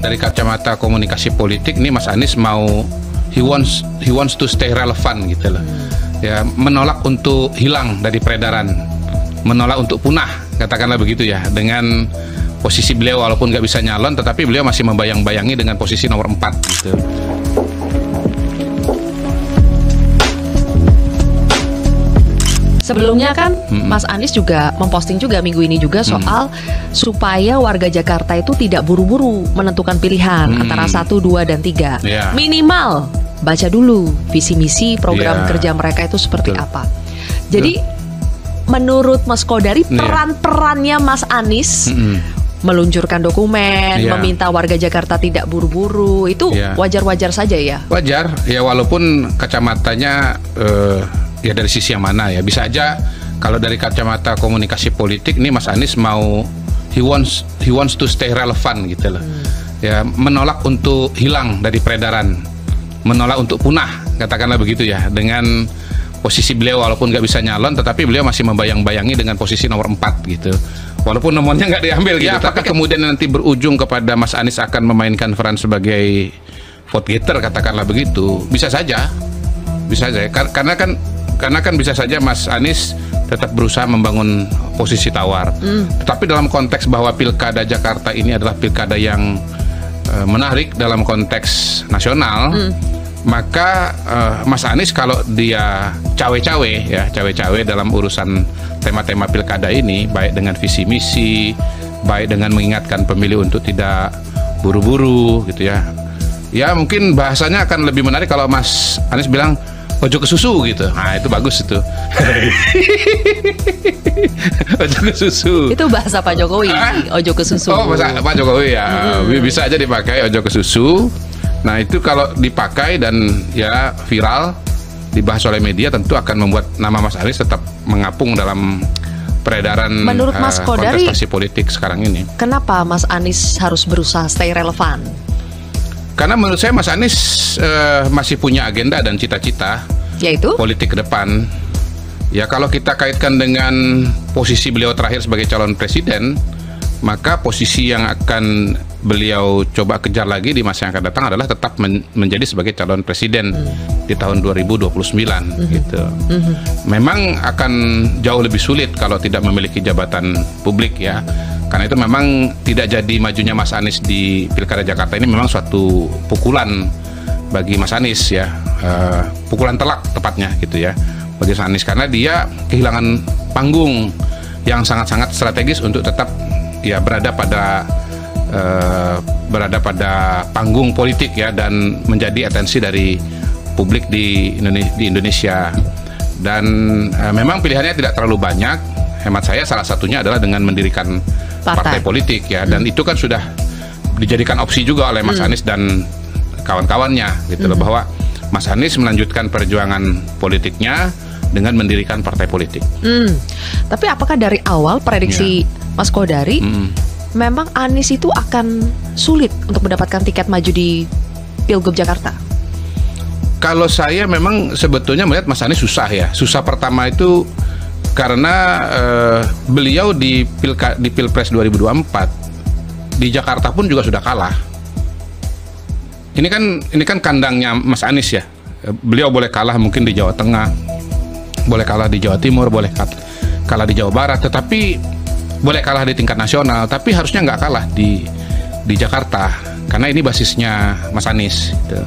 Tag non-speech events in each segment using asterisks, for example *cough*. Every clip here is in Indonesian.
dari kacamata komunikasi politik ini Mas Anies mau he wants he wants to stay relevant gitu loh. Ya, menolak untuk hilang dari peredaran, menolak untuk punah, katakanlah begitu ya, dengan posisi beliau walaupun nggak bisa nyalon, tetapi beliau masih membayang-bayangi dengan posisi nomor 4 gitu. Sebelumnya kan Mas Anies juga memposting juga minggu ini juga soal supaya warga Jakarta itu tidak buru-buru menentukan pilihan Hmm. antara satu, dua, dan tiga. Iya. Minimal baca dulu visi misi program Iya. kerja mereka itu seperti Betul. apa. Jadi menurut Mas Kodari Iya. peran-perannya Mas Anies Mm-mm. meluncurkan dokumen, Iya. meminta warga Jakarta tidak buru-buru itu Iya. wajar-wajar saja ya. Wajar ya walaupun kacamatanya eh, ya dari sisi yang mana ya. Bisa aja kalau dari kacamata komunikasi politik ini Mas Anies mau he wants he wants to stay relevant gitu loh. Ya menolak untuk hilang dari peredaran. Menolak untuk punah katakanlah begitu ya. Dengan posisi beliau walaupun nggak bisa nyalon tetapi beliau masih membayang-bayangi dengan posisi nomor 4 gitu. Walaupun nomornya nggak diambil gitu tapi kemudian nanti berujung kepada Mas Anies akan memainkan peran sebagai vote getter katakanlah begitu. Bisa saja. Bisa saja. Kar- karena kan karena kan bisa saja Mas Anies tetap berusaha membangun posisi tawar. Tetapi dalam konteks bahwa pilkada Jakarta ini adalah pilkada yang eh, menarik dalam konteks nasional maka eh, Mas Anies kalau dia cawe-cawe ya cawe-cawe dalam urusan tema-tema pilkada ini baik dengan visi misi baik dengan mengingatkan pemilih untuk tidak buru-buru gitu ya. Ya mungkin bahasanya akan lebih menarik kalau Mas Anies bilang ojo ke susu gitu nah itu bagus itu *laughs* ojo ke susu Itu bahasa Pak Jokowi, ojo ke susu. Oh, masa Pak Jokowi ya. Bisa aja dipakai ojo ke susu. Nah, itu kalau dipakai dan ya viral dibahas oleh media tentu akan membuat nama Mas Anies tetap mengapung dalam peredaran Menurut Mas eh, Kodari- politik sekarang ini. Kenapa Mas Anies harus berusaha stay relevan? Karena menurut saya Mas Anies eh, masih punya agenda dan cita-cita Yaitu politik ke depan. Ya kalau kita kaitkan dengan posisi beliau terakhir sebagai calon presiden, maka posisi yang akan beliau coba kejar lagi di masa yang akan datang adalah tetap men- menjadi sebagai calon presiden di tahun 2029 gitu. Memang akan jauh lebih sulit kalau tidak memiliki jabatan publik ya. Karena itu memang tidak jadi majunya Mas Anies di Pilkada Jakarta ini memang suatu pukulan bagi Mas Anies ya. Eh, pukulan telak tepatnya gitu ya bagi Mas Anies. Karena dia kehilangan panggung yang sangat-sangat strategis untuk tetap ya berada pada eh, berada pada panggung politik ya dan menjadi atensi dari publik di Indonesia, dan eh, memang pilihannya tidak terlalu banyak hemat saya salah satunya adalah dengan mendirikan Partai. partai, politik ya dan itu kan sudah dijadikan opsi juga oleh Mas Anies dan kawan-kawannya gitu loh bahwa Mas Anies melanjutkan perjuangan politiknya dengan mendirikan partai politik. Hmm. Tapi apakah dari awal prediksi Mas Kodari Mm. memang Anies itu akan sulit untuk mendapatkan tiket maju di Pilgub Jakarta? Kalau saya memang sebetulnya melihat Mas Anies susah ya. Susah pertama itu karena eh, beliau di pilka, di Pilpres 2024 di Jakarta pun juga sudah kalah. Ini kan ini kan kandangnya Mas Anies ya. Beliau boleh kalah mungkin di Jawa Tengah, boleh kalah di Jawa Timur, boleh ka- kalah di Jawa Barat, tetapi boleh kalah di tingkat nasional, tapi harusnya nggak kalah di di Jakarta karena ini basisnya Mas Anies. gitu.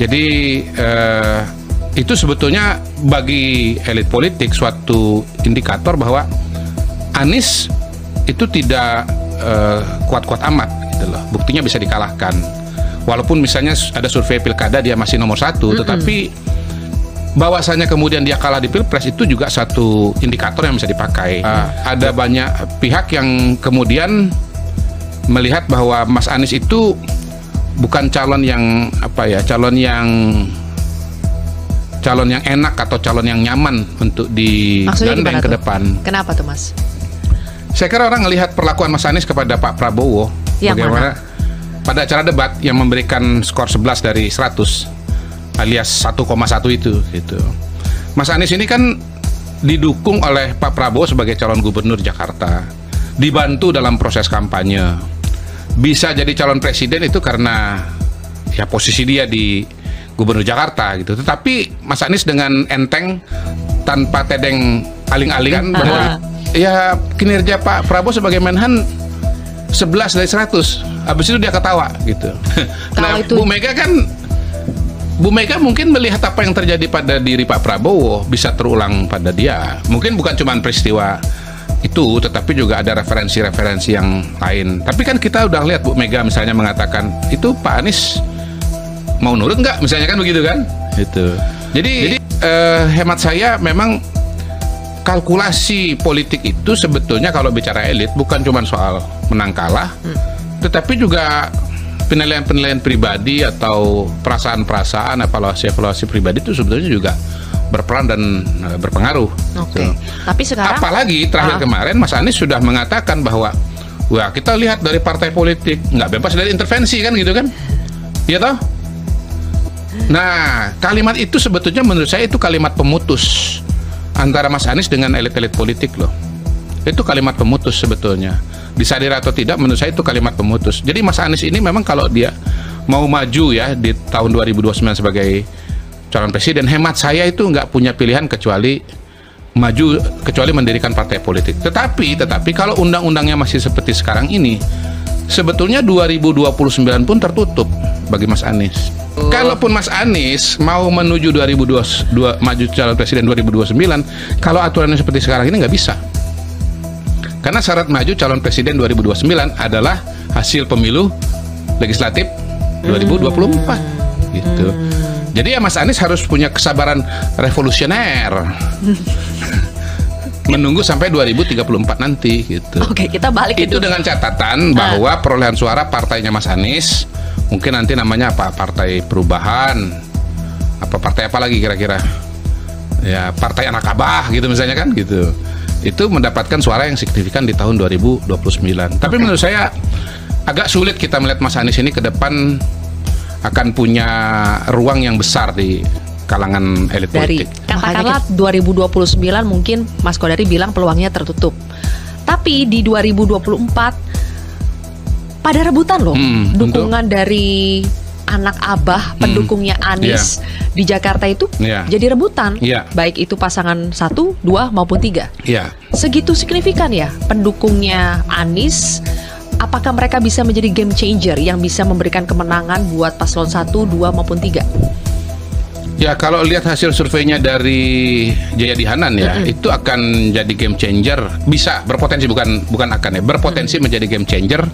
Jadi eh, itu sebetulnya bagi elit politik suatu indikator bahwa Anies itu tidak eh, kuat-kuat amat gitu loh. Buktinya bisa dikalahkan. Walaupun misalnya ada survei pilkada dia masih nomor satu, tetapi bahwasanya kemudian dia kalah di pilpres itu juga satu indikator yang bisa dipakai. Eh, ada banyak pihak yang kemudian melihat bahwa Mas Anies itu bukan calon yang apa ya, calon yang calon yang enak atau calon yang nyaman untuk digandeng ke depan. Kenapa tuh Mas? Saya kira orang melihat perlakuan Mas Anies kepada Pak Prabowo Yang bagaimana pada acara debat yang memberikan skor 11 dari 100 alias 1,1 itu gitu. Mas Anies ini kan didukung oleh Pak Prabowo sebagai calon gubernur Jakarta, dibantu dalam proses kampanye, bisa jadi calon presiden itu karena ya posisi dia di gubernur Jakarta gitu. Tetapi Mas Anies dengan enteng tanpa tedeng aling-alingan bahwa ya kinerja Pak Prabowo sebagai Menhan 11 dari 100. Habis itu dia ketawa gitu. nah, itu... Bu Mega kan Bu Mega mungkin melihat apa yang terjadi pada diri Pak Prabowo bisa terulang pada dia. Mungkin bukan cuma peristiwa itu, tetapi juga ada referensi-referensi yang lain. Tapi kan kita udah lihat Bu Mega misalnya mengatakan itu Pak Anies mau nurut nggak, misalnya kan begitu kan? Itu. Jadi, Jadi eh, hemat saya memang kalkulasi politik itu sebetulnya kalau bicara elit bukan cuma soal menang kalah, hmm. tetapi juga penilaian-penilaian pribadi atau perasaan-perasaan evaluasi-evaluasi pribadi itu sebetulnya juga berperan dan uh, berpengaruh. Oke. Okay. Gitu. Tapi sekarang apalagi terakhir uh, kemarin Mas Anies sudah mengatakan bahwa wah kita lihat dari partai politik nggak bebas dari intervensi kan gitu kan? Iya toh? Nah, kalimat itu sebetulnya menurut saya itu kalimat pemutus antara Mas Anies dengan elit-elit politik loh. Itu kalimat pemutus sebetulnya. Disadari atau tidak menurut saya itu kalimat pemutus. Jadi Mas Anies ini memang kalau dia mau maju ya di tahun 2029 sebagai calon presiden hemat saya itu nggak punya pilihan kecuali maju kecuali mendirikan partai politik. Tetapi tetapi kalau undang-undangnya masih seperti sekarang ini sebetulnya 2029 pun tertutup bagi Mas Anies. Kalaupun Mas Anies mau menuju 2022 maju calon presiden 2029, kalau aturannya seperti sekarang ini nggak bisa. Karena syarat maju calon presiden 2029 adalah hasil pemilu legislatif 2024 hmm. gitu. Jadi ya Mas Anies harus punya kesabaran revolusioner. *laughs* menunggu sampai 2034 nanti gitu. Oke, kita balik itu. Itu dengan catatan ah. bahwa perolehan suara partainya Mas Anies mungkin nanti namanya apa? Partai Perubahan. Apa partai apa lagi kira-kira? Ya, partai anak abah gitu misalnya kan gitu. Itu mendapatkan suara yang signifikan di tahun 2029. Tapi menurut saya agak sulit kita melihat Mas Anies ini ke depan akan punya ruang yang besar di kalangan elit Dari, politik. Katakanlah 2029 mungkin Mas Kodari bilang peluangnya tertutup. Tapi di 2024 pada rebutan loh hmm, dukungan untuk? dari anak abah hmm. pendukungnya Anies yeah. di Jakarta itu yeah. jadi rebutan yeah. baik itu pasangan satu dua maupun tiga yeah. segitu signifikan ya pendukungnya Anies apakah mereka bisa menjadi game changer yang bisa memberikan kemenangan buat paslon 1, 2 maupun 3? Ya kalau lihat hasil surveinya dari Jaya Dihanan ya, mm -hmm. itu akan jadi game changer, bisa berpotensi bukan bukan akan ya, berpotensi mm -hmm. menjadi game changer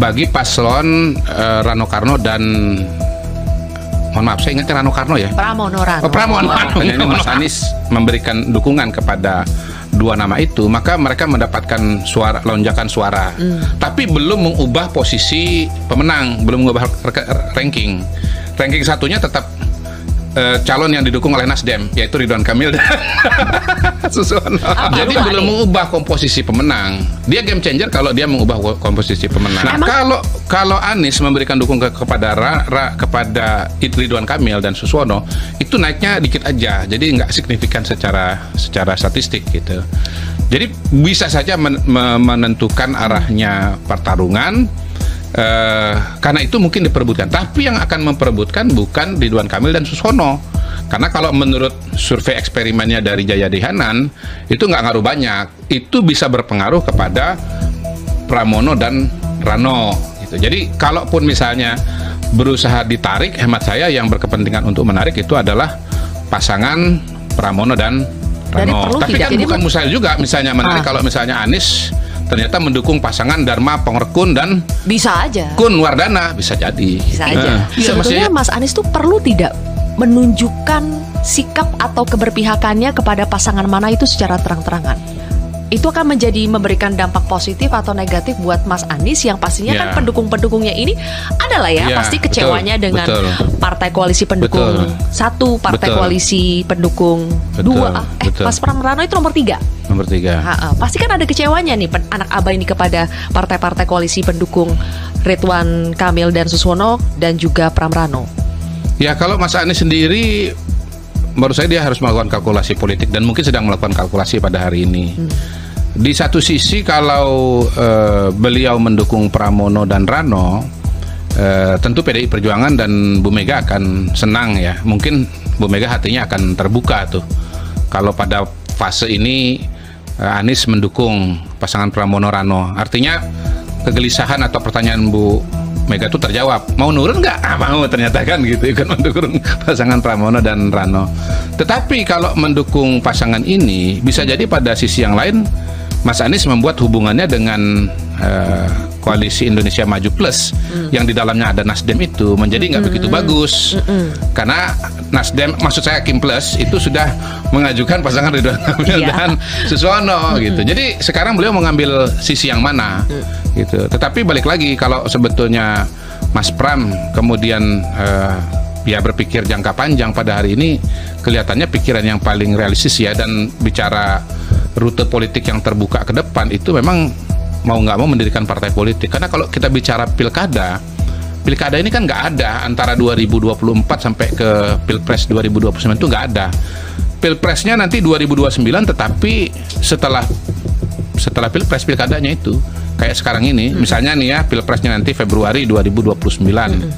bagi paslon uh, Rano Karno dan mohon maaf saya ingatnya Rano Karno ya. Pramono Rano. Oh, Pramono Rano. Ini Mas Anies memberikan dukungan kepada dua nama itu, maka mereka mendapatkan suara lonjakan suara. Mm. Tapi belum mengubah posisi pemenang, belum mengubah ranking. Ranking satunya tetap uh, calon yang didukung oleh Nasdem yaitu Ridwan Kamil dan *laughs* Susono. Jadi belum mengubah komposisi pemenang. Dia game changer kalau dia mengubah komposisi pemenang. Nah, kalau kalau Anies memberikan dukungan ke, kepada Ra, Ra, kepada Ridwan Kamil dan Suswono itu naiknya dikit aja. Jadi nggak signifikan secara secara statistik gitu. Jadi bisa saja men, menentukan arahnya pertarungan Uh, karena itu mungkin diperebutkan. Tapi yang akan memperebutkan bukan Ridwan Kamil dan Susono. Karena kalau menurut survei eksperimennya dari Jaya Dihanan itu nggak ngaruh banyak. Itu bisa berpengaruh kepada Pramono dan Rano. Gitu. Jadi kalaupun misalnya berusaha ditarik, hemat saya yang berkepentingan untuk menarik itu adalah pasangan Pramono dan Rano. Tapi kan bukan mustahil juga misalnya menarik ah. kalau misalnya Anies ternyata mendukung pasangan Dharma Pengerkun dan bisa aja. Kun Wardana. Bisa jadi. Bisa aja. Uh, sebetulnya Mas Anies tuh perlu tidak menunjukkan sikap atau keberpihakannya kepada pasangan mana itu secara terang-terangan itu akan menjadi memberikan dampak positif atau negatif buat Mas Anies yang pastinya yeah. kan ya. pendukung-pendukungnya ini adalah ya yeah, pasti kecewanya betul, dengan betul. partai koalisi pendukung betul. satu partai betul. koalisi pendukung betul, dua eh betul. Mas Pramrano itu nomor tiga nomor tiga ha -ha. pasti kan ada kecewanya nih anak abah ini kepada partai-partai koalisi pendukung Ridwan Kamil dan Suswono dan juga Pramrano ya kalau Mas Anies sendiri menurut saya dia harus melakukan kalkulasi politik dan mungkin sedang melakukan kalkulasi pada hari ini. Hmm. Di satu sisi kalau uh, beliau mendukung Pramono dan Rano, uh, tentu PDI Perjuangan dan Bu Mega akan senang ya. Mungkin Bu Mega hatinya akan terbuka tuh. Kalau pada fase ini uh, Anies mendukung pasangan Pramono Rano, artinya kegelisahan atau pertanyaan Bu Mega itu terjawab mau nurun nggak ah, mau ternyata kan gitu kan mendukung pasangan Pramono dan Rano tetapi kalau mendukung pasangan ini bisa jadi pada sisi yang lain Mas Anies membuat hubungannya dengan uh, koalisi Indonesia Maju Plus mm. yang di dalamnya ada Nasdem itu menjadi nggak mm. begitu bagus mm karena Nasdem maksud saya Kim Plus itu sudah mengajukan pasangan Ridwan *laughs* Kamil yeah. dan Suswono mm gitu jadi sekarang beliau mengambil sisi yang mana mm. gitu tetapi balik lagi kalau sebetulnya Mas Pram kemudian uh, ya berpikir jangka panjang pada hari ini kelihatannya pikiran yang paling realistis ya dan bicara rute politik yang terbuka ke depan itu memang mau nggak mau mendirikan partai politik karena kalau kita bicara pilkada pilkada ini kan nggak ada antara 2024 sampai ke pilpres 2029 itu nggak ada pilpresnya nanti 2029 tetapi setelah setelah pilpres pilkadanya itu kayak sekarang ini hmm. misalnya nih ya pilpresnya nanti Februari 2029 hmm.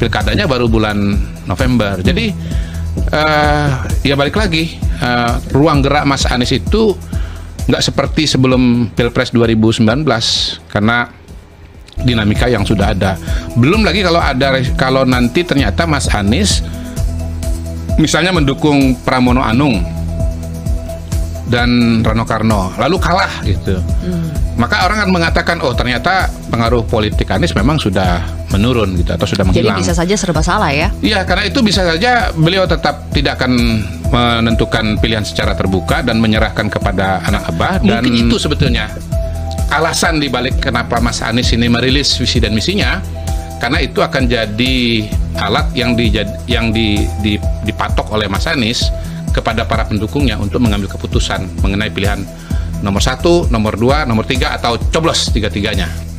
pilkadanya baru bulan November hmm. jadi uh, ya balik lagi uh, ruang gerak Mas Anies itu nggak seperti sebelum Pilpres 2019 karena dinamika yang sudah ada. Belum lagi kalau ada kalau nanti ternyata Mas Anies misalnya mendukung Pramono Anung dan Rano Karno lalu kalah gitu. Hmm. Maka orang akan mengatakan oh ternyata pengaruh politik Anies memang sudah menurun gitu atau sudah menghilang. Jadi bisa saja serba salah ya? Iya karena itu bisa saja beliau tetap tidak akan menentukan pilihan secara terbuka dan menyerahkan kepada anak abah dan mungkin itu sebetulnya alasan dibalik kenapa Mas Anies ini merilis visi dan misinya karena itu akan jadi alat yang di yang di, di, dipatok oleh Mas Anies kepada para pendukungnya untuk mengambil keputusan mengenai pilihan nomor satu, nomor dua, nomor tiga atau coblos tiga-tiganya.